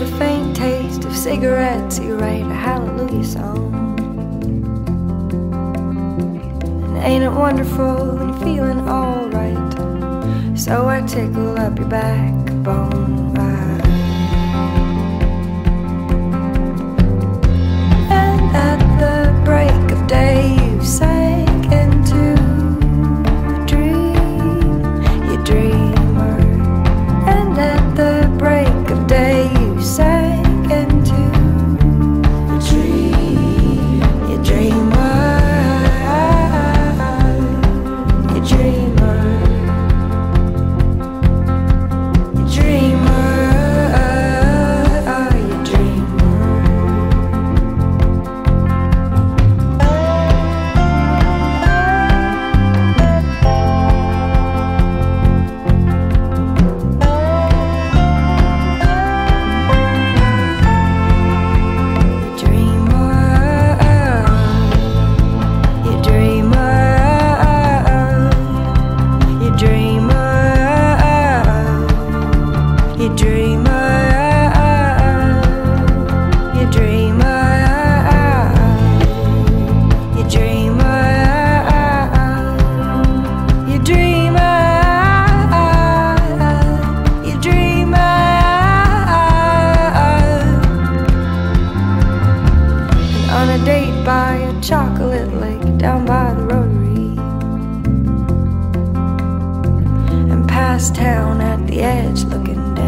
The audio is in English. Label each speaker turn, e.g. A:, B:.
A: with a faint taste of cigarettes, you write a hallelujah song. And ain't it wonderful when you're feeling alright? So I tickle up your backbone. Chocolate lake down by the rotary and past town at the edge looking down